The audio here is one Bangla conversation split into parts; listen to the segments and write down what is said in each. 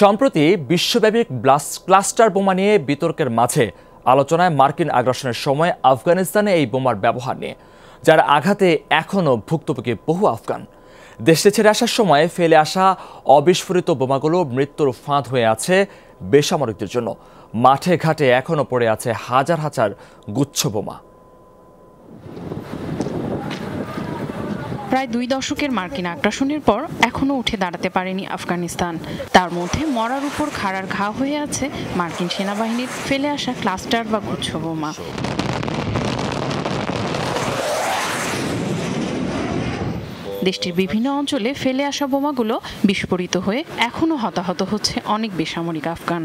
সম্প্রতি বিশ্বব্যাপী ক্লাস্টার বোমা নিয়ে বিতর্কের মাঝে আলোচনায় মার্কিন আগ্রাসনের সময় আফগানিস্তানে এই বোমার ব্যবহার নিয়ে, যার আঘাতে এখনও ভুক্তভোগী বহু আফগান। দেশে ছেড়ে আসার সময় ফেলে আসা অবিস্ফোরিত বোমাগুলো মৃত্যুর ফাঁদ হয়ে আছে বেসামরিকদের জন্য। মাঠে ঘাটে এখনও পড়ে আছে হাজার হাজার গুচ্ছ বোমা। প্রায় দুই দশকের মার্কিন আগ্রাসনের পর এখনও উঠে দাঁড়াতে পারেনি আফগানিস্তান। তার মধ্যে মরার উপর খাড়ার ঘা হয়ে আছে মার্কিন সেনাবাহিনীর ফেলে আসা ক্লাস্টার বা গুচ্ছ বোমা। দেশটির বিভিন্ন অঞ্চলে ফেলে আসা বোমাগুলো বিস্ফোরিত হয়ে এখনও হতাহত হচ্ছে অনেক বেসামরিক আফগান।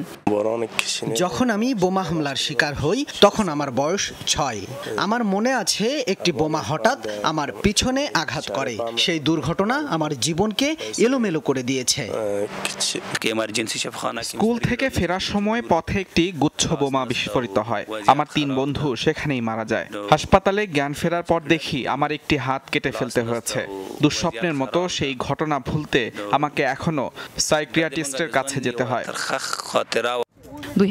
যখন আমি বোমা হামলার শিকার হই তখন আমার বয়স ছয়। আমার মনে আছে একটি বোমা হঠাৎ আমার পিছনে আঘাত করে। সেই দুর্ঘটনা আমার জীবনকে এলোমেলো করে দিয়েছে। স্কুল থেকে ফেরার সময় পথে একটি বোমা বিস্ফোরিত হয়। আমার তিন বন্ধু সেখানেই মারা যায়। হাসপাতালে জ্ঞান ফেরার পর দেখি আমার একটি হাত কেটে ফেলতে হয়েছে। দুঃস্বপ্নের মতো সেই ঘটনা ভুলতে আমাকে এখনও সাইক্রিয়াটিস্টের কাছে যেতে হয়। দুই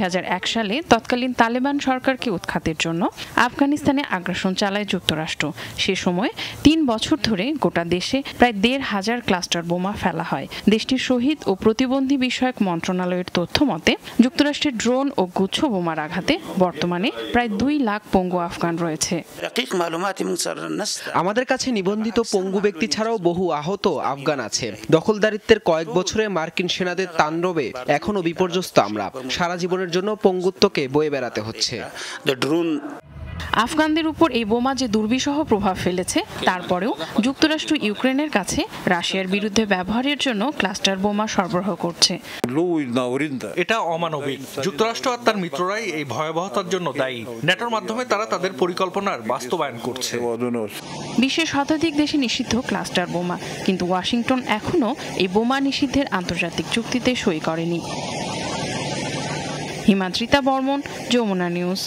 সালে তৎকালীন তালেবান সরকারকে উৎখাতের জন্য আফগানিস্তানে আগ্রাসন চালায় যুক্তরাষ্ট্র। সে সময় তিন বছর ধরে গোটা দেশে প্রায় দেড় হাজার ক্লাস্টার বোমা ফেলা হয়। দেশটির শহীদ ও প্রতিবন্ধী বিষয়ক মন্ত্রণালয়ের তথ্য মতে যুক্তরাষ্ট্রের ড্রোন ও গুচ্ছ বোমার আঘাতে বর্তমানে প্রায় দুই লাখ পঙ্গু আফগান রয়েছে। আমাদের কাছে নিবন্ধিত পঙ্গু ব্যক্তি ছাড়াও বহু আহত আফগান আছে। দখলদারিত্বের কয়েক বছরে মার্কিন সেনাদের তাণ্ডবে এখনও বিপর্যস্ত আমরা। সারা জীবনের জন্য পঙ্গুত্বকে বয়ে বেড়াতে হচ্ছে। আফগানদের উপর এই বোমা যে দুর্বিষহ প্রভাব ফেলেছে তারপরেও যুক্তরাষ্ট্র ইউক্রেনের কাছে রাশিয়ার বিরুদ্ধে ব্যবহারের জন্য ক্লাস্টার বোমা সরবরাহ করছে। এটা অমানবিক। যুক্তরাষ্ট্র আর তার মিত্ররাই এই ভয়াবহতার জন্য দায়ী। নেটোর মাধ্যমে তারা তাদের পরিকল্পনার বাস্তবায়ন করছে। বিশ্বের শতাধিক দেশে নিষিদ্ধ ক্লাস্টার বোমা কিন্তু ওয়াশিংটন এখনও এই বোমা নিষিদ্ধের আন্তর্জাতিক চুক্তিতে সই করেনি। হিমাদ্রিতা বর্মন যমুনা নিউজ।